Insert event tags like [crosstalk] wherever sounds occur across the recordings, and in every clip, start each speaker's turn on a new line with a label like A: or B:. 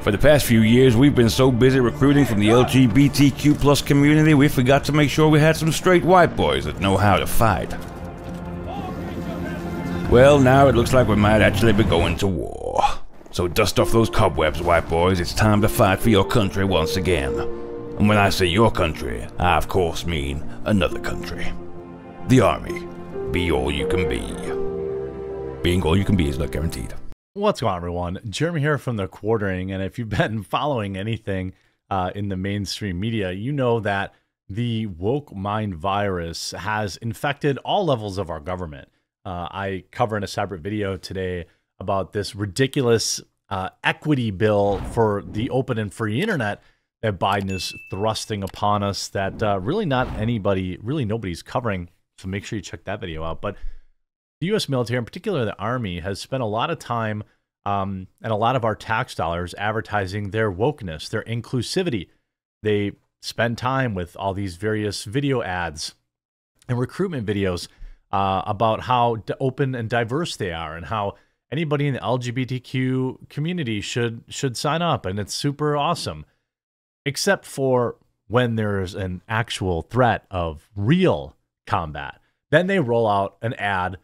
A: For the past few years, we've been so busy recruiting from the LGBTQ plus community, we forgot to make sure we had some straight white boys that know how to fight. Well, now it looks like we might actually be going to war. So dust off those cobwebs, white boys. It's time to fight for your country once again. And when I say your country, I of course mean another country. The Army. Be all you can be. Being all you can be is not guaranteed.
B: What's going on, everyone? Jeremy here from the Quartering, and if you've been [laughs] following anything uh, in the mainstream media, you know that the woke mind virus has infected all levels of our government. Uh, I cover in a separate video today about this ridiculous uh, equity bill for the open and free internet that Biden is thrusting upon us. That uh, really not anybody, really nobody's covering. So make sure you check that video out. But the U.S. military, in particular the Army, has spent a lot of time um, and a lot of our tax dollars advertising their wokeness, their inclusivity. They spend time with all these various video ads and recruitment videos uh, about how open and diverse they are, and how anybody in the LGBTQ community should should sign up, and it's super awesome, except for when there's an actual threat of real combat. Then they roll out an ad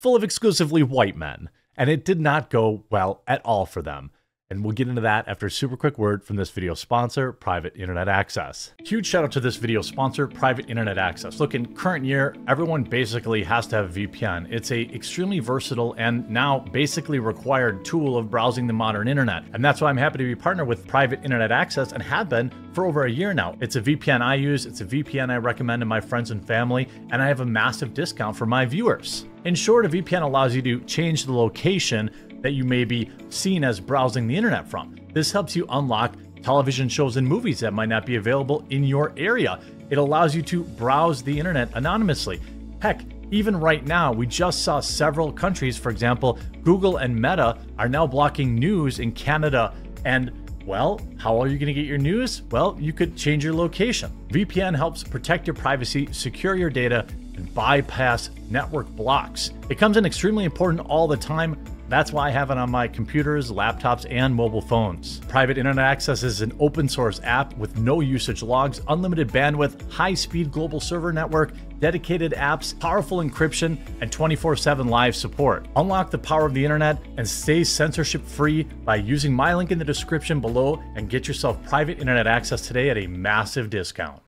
B: full of exclusively white men, and it did not go well at all for them. And we'll get into that after a super quick word from this video sponsor, Private Internet Access. Huge shout out to this video sponsor, Private Internet Access. Look, in current year, everyone basically has to have a VPN. It's a extremely versatile and now basically required tool of browsing the modern internet. And that's why I'm happy to be partnered with Private Internet Access and have been for over a year now. It's a VPN I use, it's a VPN I recommend to my friends and family, and I have a massive discount for my viewers. In short, a VPN allows you to change the location that you may be seen as browsing the internet from. This helps you unlock television shows and movies that might not be available in your area. It allows you to browse the internet anonymously. Heck, even right now, we just saw several countries, for example, Google and Meta, are now blocking news in Canada. And, well, how are you going to get your news? Well, you could change your location. VPN helps protect your privacy, secure your data, and bypass network blocks. It comes in extremely important all the time. That's why I have it on my computers, laptops, and mobile phones. Private Internet Access is an open source app with no usage logs, unlimited bandwidth, high speed global server network, dedicated apps, powerful encryption, and 24 7 live support. Unlock the power of the internet and stay censorship free by using my link in the description below and get yourself private internet access today at a massive discount.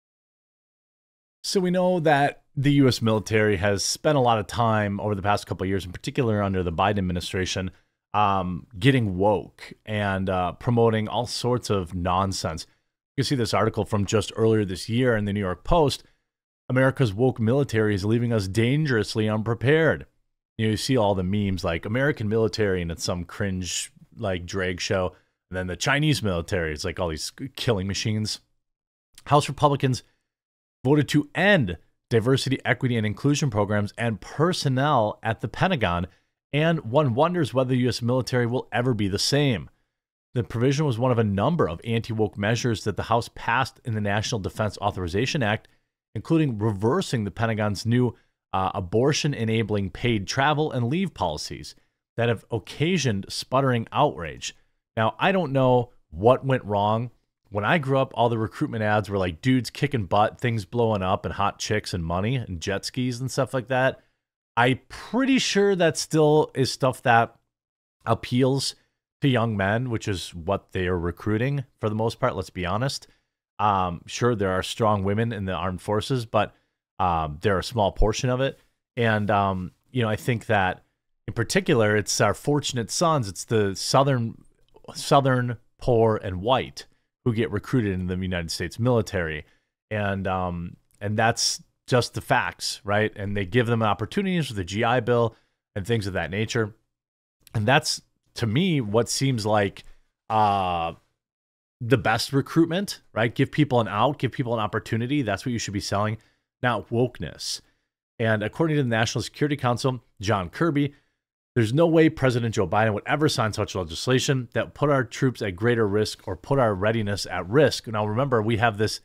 B: So we know that the U.S. military has spent a lot of time over the past couple years, in particular under the Biden administration, um, getting woke and uh, promoting all sorts of nonsense. You can see this article from just earlier this year in the New York Post. America's woke military is leaving us dangerously unprepared. You, know, you see all the memes like American military and it's some cringe like drag show, and then the Chinese military. It's like all these killing machines. House Republicans voted to end diversity, equity, and inclusion programs and personnel at the Pentagon, and one wonders whether the U.S. military will ever be the same. The provision was one of a number of anti woke measures that the House passed in the National Defense Authorization Act, including reversing the Pentagon's new uh, abortion enabling paid travel and leave policies that have occasioned sputtering outrage. Now, I don't know what went wrong when I grew up, all the recruitment ads were like dudes kicking butt, things blowing up, and hot chicks and money and jet skis and stuff like that. I'm pretty sure that still is stuff that appeals to young men, which is what they are recruiting for the most part. Let's be honest. Um, sure, there are strong women in the armed forces, but um, they're a small portion of it. And um, you know, I think that in particular, it's our fortunate sons. It's the southern, southern, poor, and white who get recruited in the United States military, and um, and that's just the facts, right? And they give them opportunities with the GI Bill and things of that nature, and that's to me what seems like uh, the best recruitment, right? Give people an out, give people an opportunity. That's what you should be selling, not wokeness. And according to the National Security Council, John Kirby, there's no way President Joe Biden would ever sign such legislation that put our troops at greater risk or put our readiness at risk. Now, remember, we have this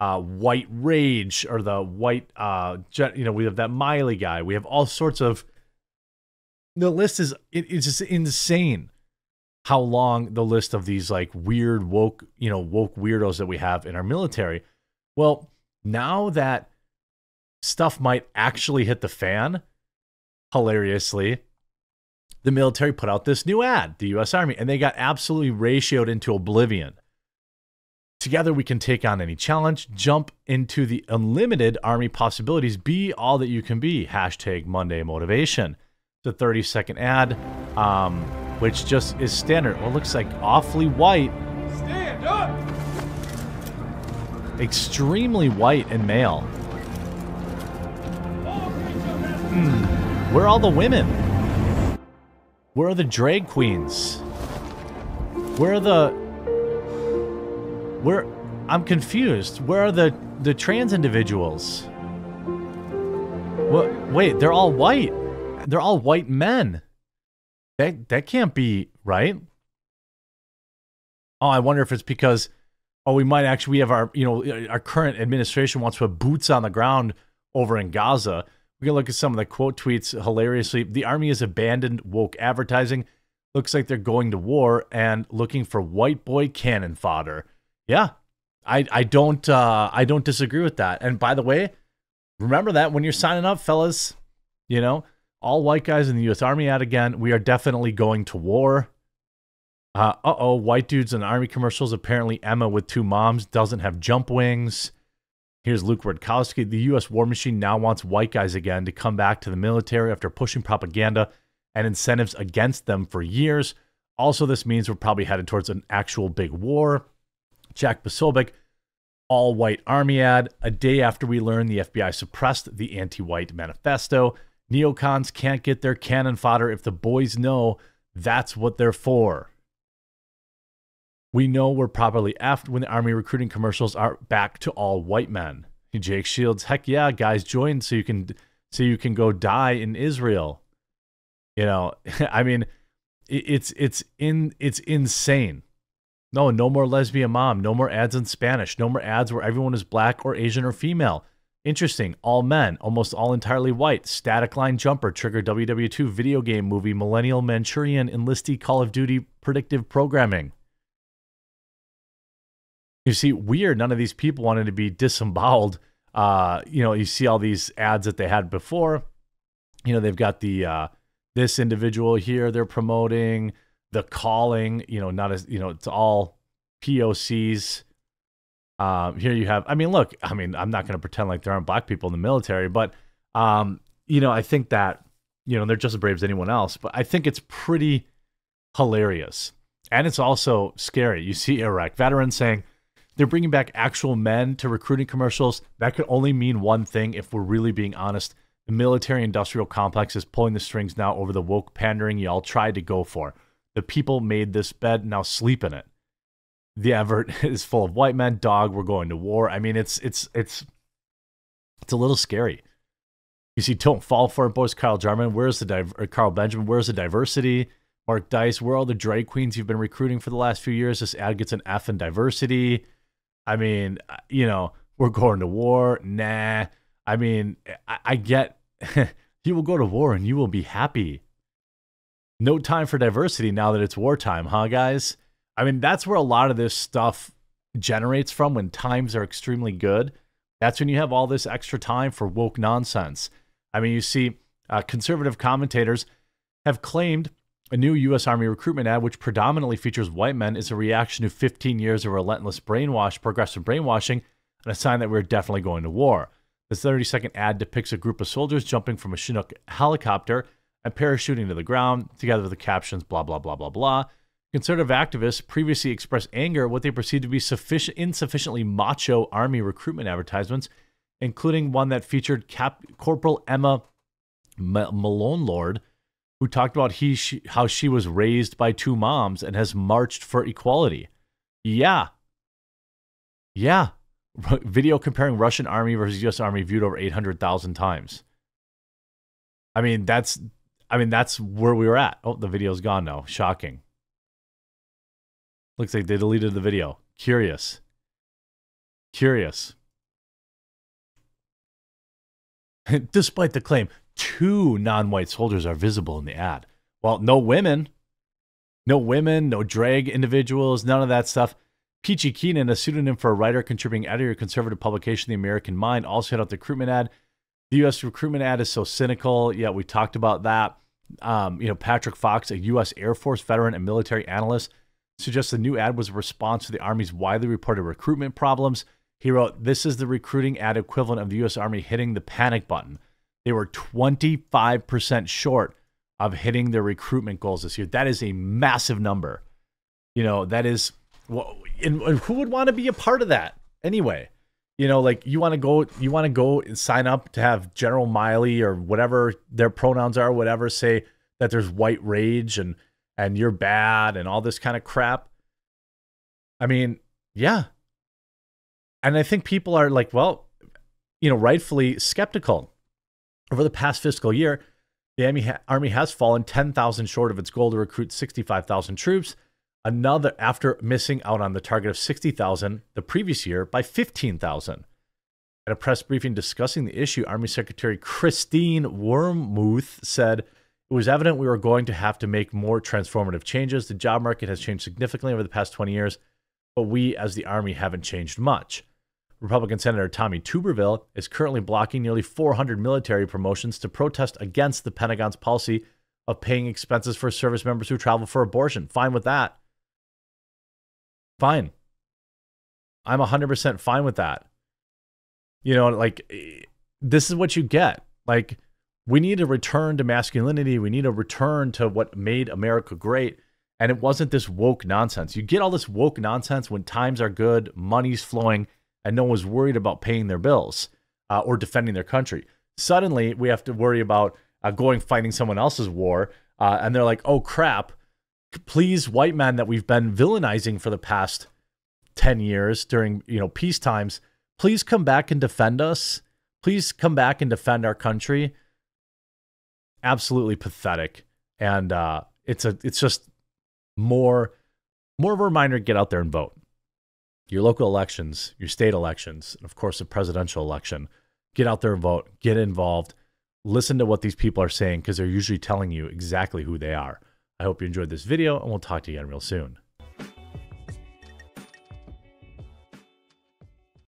B: uh, white rage or the white, uh, you know, we have that Milley guy. We have all sorts of. The list is it, it's just insane how long the list of these like weird woke, you know, woke weirdos that we have in our military. Well, now that stuff might actually hit the fan, hilariously, the military put out this new ad, the US Army, and they got absolutely ratioed into oblivion. Together, we can take on any challenge, jump into the unlimited Army possibilities, be all that you can be. Hashtag Monday Motivation. It's a 30 second ad, um, which just is standard. Well, looks like awfully white. Stand up! Extremely white and male. Hmm. Where are all the women? Where are the drag queens? Where are the... Where... I'm confused. Where are the, the trans individuals? What? Wait, they're all white. They're all white men. That, that can't be right. Oh, I wonder if it's because, oh, we might actually, we have our, you know, our current administration wants to put boots on the ground over in Gaza we can look at some of the quote tweets hilariously. The army has abandoned woke advertising. Looks like they're going to war and looking for white boy cannon fodder. Yeah, I I don't uh, I don't disagree with that. And by the way, remember that when you're signing up, fellas. You know, all white guys in the U.S. Army ad again. We are definitely going to war. Uh oh, white dudes in army commercials. Apparently, Emma with two moms doesn't have jump wings. Here's Luke Rudkowski. The U.S. war machine now wants white guys again to come back to the military after pushing propaganda and incentives against them for years. Also, this means we're probably headed towards an actual big war. Jack Posobiec, all white army ad. A day after we learned the FBI suppressed the anti white manifesto, neocons can't get their cannon fodder if the boys know that's what they're for. We know we're properly effed when the Army recruiting commercials are back to all white men. Jake Shields, heck yeah, guys, join so you can so you can go die in Israel. You know, [laughs] I mean, it's it's in it's insane. No, no more lesbian mom, no more ads in Spanish, no more ads where everyone is black or Asian or female. Interesting. All men, almost all entirely white. Static line jumper, trigger WW2 video game movie, Millennial Manchurian, enlistee Call of Duty predictive programming. You see, weird. None of these people wanted to be disemboweled. Uh, you know, you see all these ads that they had before. You know, they've got the uh, this individual here they're promoting, the calling. You know, not as you know, it's all POCs. Um, here you have. I mean, look. I mean, I'm not going to pretend like there aren't black people in the military, but um, you know, I think that you know they're just as brave as anyone else. But I think it's pretty hilarious, and it's also scary. You see Iraq veterans saying they're bringing back actual men to recruiting commercials. That could only mean one thing if we're really being honest. The military industrial complex is pulling the strings now over the woke pandering y'all tried to go for. The people made this bed, now sleep in it. The advert [laughs] is full of white men, dog, we're going to war. I mean, it's it's it's it's a little scary. You see, don't fall for it, boys. Kyle Jarman, where's the div- Carl Benjamin? Where's the diversity? Mark Dice, where are all the drag queens you've been recruiting for the last few years? This ad gets an F in diversity. I mean, uh, you know, we're going to war. Nah. I mean, I, I get [laughs] you will go to war and you will be happy. No time for diversity now that it's wartime, huh, guys? I mean, that's where a lot of this stuff generates from when times are extremely good. That's when you have all this extra time for woke nonsense. I mean, you see, uh, conservative commentators have claimed a new U.S. Army recruitment ad, which predominantly features white men, is a reaction to 15 years of relentless brainwash, progressive brainwashing, and a sign that we're definitely going to war. This 30 second ad depicts a group of soldiers jumping from a Chinook helicopter and parachuting to the ground, together with the captions, blah, blah, blah, blah, blah. Conservative activists previously expressed anger at what they perceived to be sufficient, insufficiently macho Army recruitment advertisements, including one that featured Cap- Corporal Emma M- Malonelord who talked about he she, how she was raised by two moms and has marched for equality. Yeah. Yeah. Video comparing Russian army versus US army viewed over 800,000 times. I mean, that's I mean, that's where we were at. Oh, the video's gone now. Shocking. Looks like they deleted the video. Curious. Curious. [laughs] Despite the claim, two non white soldiers are visible in the ad. Well, no women. No women, no drag individuals, none of that stuff. Peachy Keenan, a pseudonym for a writer, contributing editor, of conservative publication, The American Mind, also hit out the recruitment ad. The U.S. recruitment ad is so cynical. Yeah, we talked about that. Um, you know, Patrick Fox, a U.S. Air Force veteran and military analyst, suggests the new ad was a response to the Army's widely reported recruitment problems. He wrote, This is the recruiting ad equivalent of the U.S. Army hitting the panic button. They were 25% short of hitting their recruitment goals this year. That is a massive number. You know, that is, and, who would want to be a part of that anyway? You know, like you want to go, you want to go and sign up to have General Milley or whatever their pronouns are, whatever, say that there's white rage and and you're bad and all this kind of crap. I mean, yeah. And I think people are like, well, you know, rightfully skeptical. Over the past fiscal year, the Army has fallen 10,000 short of its goal to recruit 65,000 troops, another after missing out on the target of 60,000 the previous year by 15,000. At a press briefing discussing the issue, Army Secretary Christine Wormuth said, it was evident we were going to have to make more transformative changes. The job market has changed significantly over the past 20 years, but we as the Army haven't changed much. Republican Senator Tommy Tuberville is currently blocking nearly 400 military promotions to protest against the Pentagon's policy of paying expenses for service members who travel for abortion. Fine with that. Fine. I'm 100% fine with that. You know, like, eh, this is what you get. Like, we need a return to masculinity. We need a return to what made America great. And it wasn't this woke nonsense. You get all this woke nonsense when times are good, money's flowing, and no one's worried about paying their bills uh, or defending their country. Suddenly, we have to worry about uh, going fighting someone else's war. Uh, and they're like, oh crap, please, white men that we've been villainizing for the past 10 years during you know peace times, please come back and defend us. Please come back and defend our country absolutely pathetic. And uh, it's a it's just more more of a reminder get out there and vote. Your local elections, your state elections, and of course the presidential election. Get out there and vote. Get involved. Listen to what these people are saying because they're usually telling you exactly who they are. I hope you enjoyed this video, and we'll talk to you again real soon.